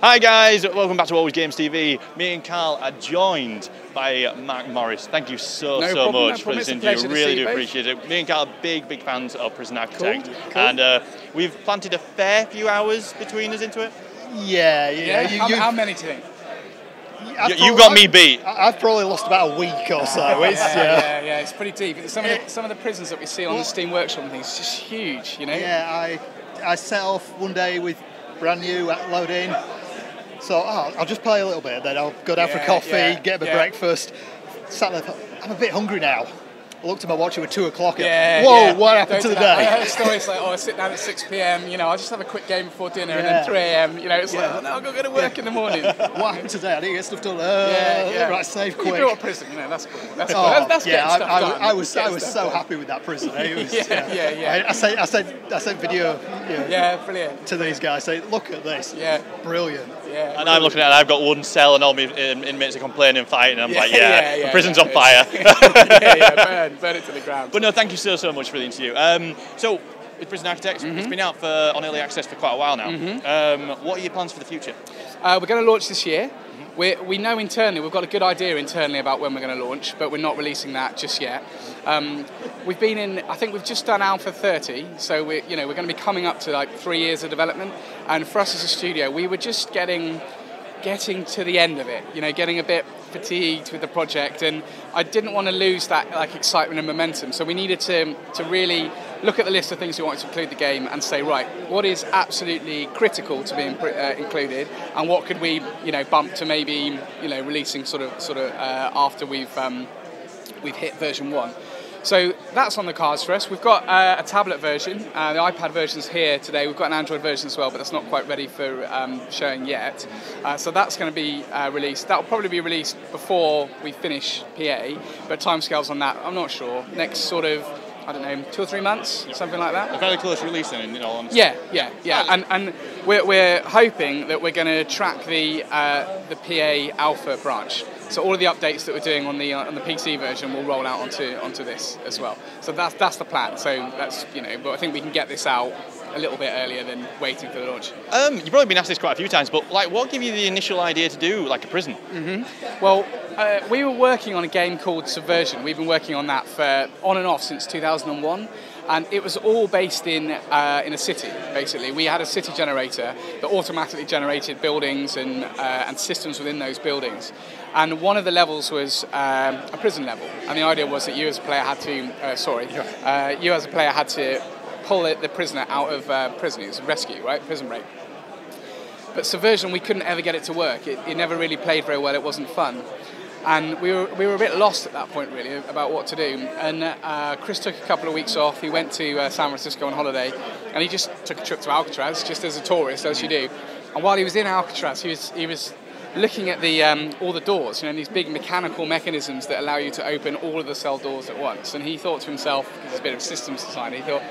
Hi guys, welcome back to Always Games TV. Me and Karl are joined by Mark Morris. Thank you so, No so problem, no much for problem. this interview. pleasure Really do both. appreciate it. Me and Karl are big, big fans of Prison Architect. cool. And uh, we've planted a fair few hours between us into it. Yeah, yeah. Yeah, you, how, you, how many do you think? I've You, probably- got me beat. I- I've probably lost about a week or so. It's, Yeah, uh, yeah, yeah, it's pretty deep. Some of the, some of the prisons that we see on Well- the Steam Workshop and things, it's just huge, you know? yeah, I I set off one day with brand new at load in. So oh, I'll just play a little bit, then I'll go down for coffee, yeah, get of yeah. breakfast. Sat there, I'm a bit hungry now. I looked at my watch, it was two o'clock. Yeah, Whoa, yeah. what happened Don't to the that. I day? heard stories like, oh, I sit down at 6 p.m., you know, I'll just have a quick game before dinner, and then 3 a.m., you know, it's Yeah. like, oh, no, I've got to go to work in the morning. yeah, What happened today? I didn't get stuff done. Uh, yeah. Right, save You quick. built a prison, you know, that's cool. That's cool. Oh, that's, that's yeah, I, I. I was I was so done. happy with that prison. eh? It was, Yeah, yeah, yeah. I, I sent I sent I sent video you know, Yeah, brilliant. to these guys. Say, look at this. Yeah, Brilliant. Yeah. And I'm looking at it, I've got one cell and all my inmates are complaining and fighting. I'm Yeah, like, yeah, yeah, yeah, the prison's on fire. yeah, yeah, burn, burn it to the ground. But no, thank you so, so much for the interview. Um, so, with Prison Architects, Mm-hmm. it's been out for on early access for quite a while now. Um, what are your plans for the future? Uh, we're going to launch this year. We we know internally, we've got a good idea internally about when we're going to launch, but we're not releasing that just yet. Um, we've been in, I think we've just done Alpha 30, so we're, you know, we're going to be coming up to like three years of development. And for us as a studio, we were just getting, getting to the end of it, you know, getting a bit fatigued with the project, and I didn't want to lose that like excitement and momentum. So we needed to to really look at the list of things we wanted to include the game and say, right, what is absolutely critical to be uh, included, and what could we, you know, bump to maybe, you know, releasing sort of sort of uh, after we've um, we've hit version one. So that's on the cards for us. We've got uh, a tablet version. Uh, the iPad version's here today. We've got an Android version as well, but that's not quite ready for um, showing yet. Uh, so that's going to be uh, released. That'll probably be released before we finish PA, but timescales on that, I'm not sure. Next sort of, I don't know, two or three months, something like that. A fairly close release, then, in all honesty. Yeah, yeah, yeah, and and we're, we're hoping that we're going to track the uh, the PA Alpha branch. So all of the updates that we're doing on the uh, on the PC version will roll out onto onto this as well. So that's that's the plan. So that's you know, but I think we can get this out a little bit earlier than waiting for the launch. Um, you've probably been asked this quite a few times, but like, what gave you the initial idea to do like a prison? Well, uh, we were working on a game called Subversion. We've been working on that for on and off since 2001, and it was all based in uh, in a city. Basically, we had a city generator that automatically generated buildings and uh, and systems within those buildings. And one of the levels was um, a prison level, and the idea was that you as a player had to, uh, sorry, uh, you as a player had to pull it, the prisoner out of uh, prison. It was a rescue, right? Prison break. But Subversion, we couldn't ever get it to work. It, it never really played very well. It wasn't fun. And we were, we were a bit lost at that point, really, about what to do. And uh, Chris took a couple of weeks off. He went to uh, San Francisco on holiday, and he just took a trip to Alcatraz, just as a tourist, as you do. And while he was in Alcatraz, he was, he was looking at the, um, all the doors, you know, these big mechanical mechanisms that allow you to open all of the cell doors at once. And he thought to himself, because he's a bit of systems designer, he thought,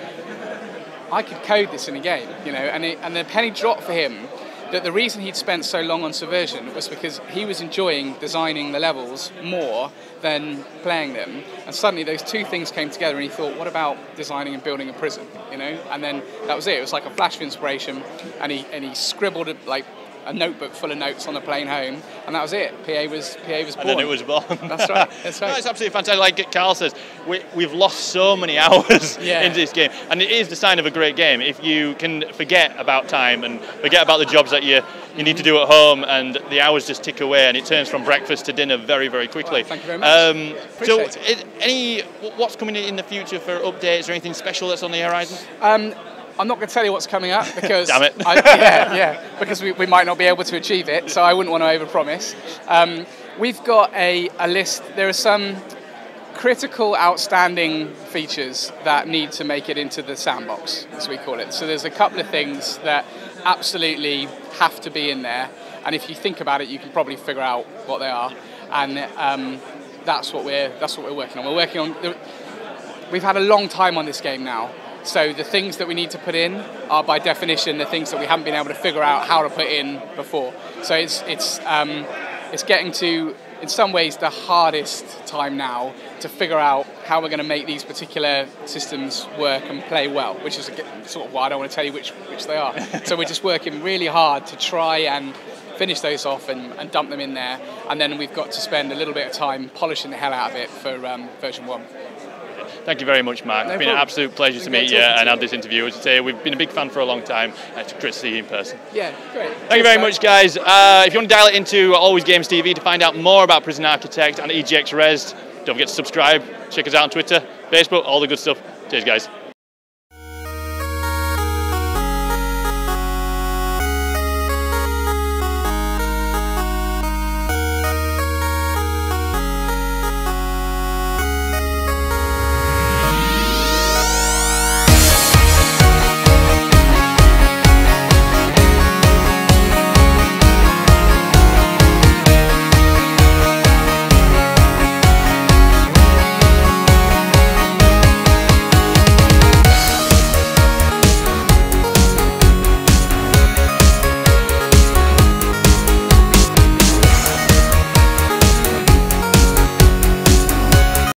I could code this in a game, you know, and, it, and the penny dropped for him that the reason he'd spent so long on Subversion was because he was enjoying designing the levels more than playing them. And suddenly those two things came together and he thought, what about designing and building a prison, you know? And then that was it. It was like a flash of inspiration and he, and he scribbled like a notebook full of notes on the plane home and that was it. PA was, PA was born. And then it was born. That's right, that's right. No, it's absolutely fantastic. Like Karl says, we, we've lost so many hours Yeah. into this game, and it is the sign of a great game if you can forget about time and forget about the jobs that you you need to do at home, and the hours just tick away, and it turns from breakfast to dinner very, very quickly. Thank you very much. Um, so, it, any what's coming in the future for updates or anything special that's on the horizon? Um, I'm not going to tell you what's coming up because Damn it. I, yeah, yeah, because we, we might not be able to achieve it. So I wouldn't want to overpromise. Um, we've got a, a list. There are some critical, outstanding features that need to make it into the sandbox, as we call it. So there's a couple of things that absolutely have to be in there, and if you think about it, you can probably figure out what they are, and um, that's what we're that's what we're working on. We're working on. The, we've had a long time on this game now. So the things that we need to put in are by definition the things that we haven't been able to figure out how to put in before. So it's it's um, it's getting to in some ways the hardest time now to figure out how we're going to make these particular systems work and play well, which is a, sort of why I don't want to tell you which which they are. so we're just working really hard to try and finish those off and, and dump them in there. And then we've got to spend a little bit of time polishing the hell out of it for um, version one. Thank you very much, Mark. No it's been problem. an absolute pleasure to meet you and have this interview. As I say, we've been a big fan for a long time. It's great to see you in person. Yeah, great. Thank you very much, guys. Uh, if you want to dial it into Always Games TV to find out more about Prison Architect and EGX Rezzed, don't forget to subscribe. Check us out on Twitter, Facebook, all the good stuff. Cheers, guys.